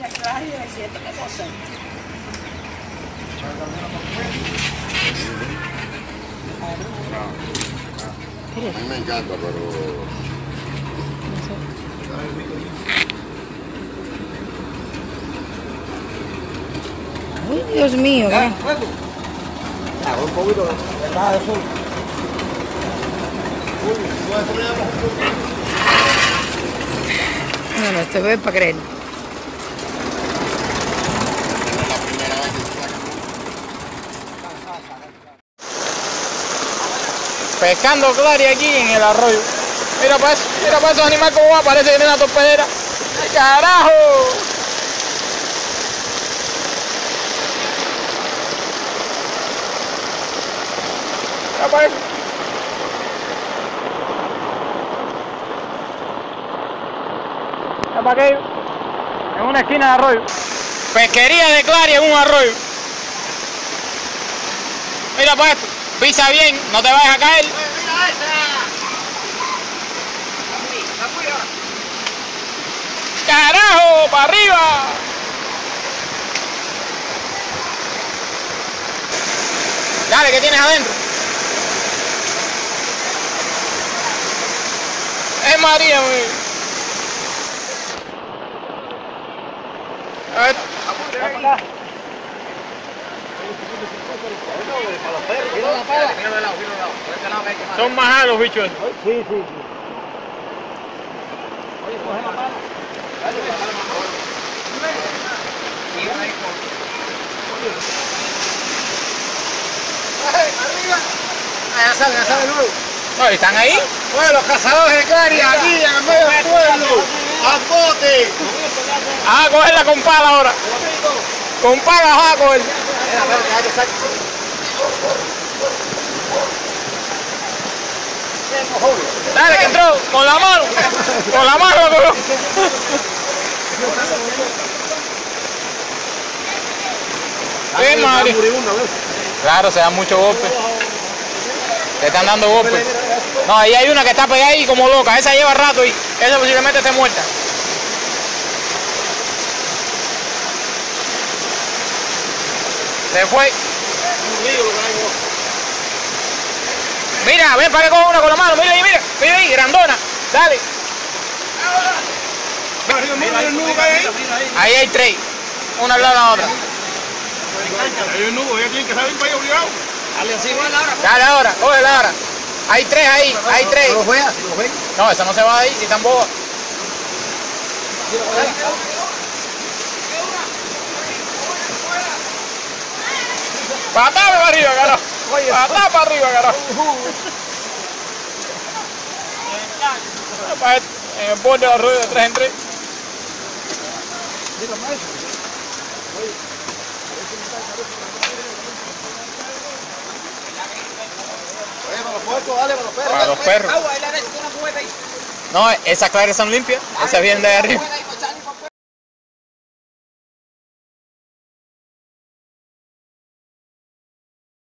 Me. A mí me encanta, pero... Uy, Dios mío. un poquito de caja de sol. Bueno, esto es para creer. No es la primera vez que se saca. Pescando clari aquí en el arroyo. Mira para eso, mira para eso animal como va, parece que tiene una torpedera. ¡Ay, carajo! Mira para eso. Mira para aquello. En una esquina de arroyo. Pesquería de clari en un arroyo. Mira para esto. Pisa bien, no te vayas a caer. ¡Carajo! ¡Para arriba! Dale, ¿qué tienes adentro? Es María, güey. Son más los bichos. Sí, sí, sí. Allá salen, allá salen luego. No, ¿están ahí? Bueno, los cazadores de cari aquí en el medio del pueblo. ¡A bote! Ah, cogerla con pala ahora. Con pala, ajá, a que. Dale, que entró. Con la mano. Con la mano Mario. Claro, se dan muchos golpes. Te están dando golpes. No, ahí hay una que está pegada ahí como loca. Esa lleva rato y esa posiblemente esté muerta. Se fue. Mira, ven para coja una con la mano. Mira ahí, mira. Mira ahí, grandona. Dale. Ahí hay tres. Una al lado de la otra. Hay un nudo, ya tienen que salir para allá obligado. Dale ahora, cógela ahora. Hay tres ahí, hay tres. No, esa no se va ahí, si están bobas. Patá para arriba, carajo. Patá para arriba, carajo. En el borde del arroyo de tres en tres. Oye, para los perros. No, esas claras son limpias. Esas vienen de ahí arriba.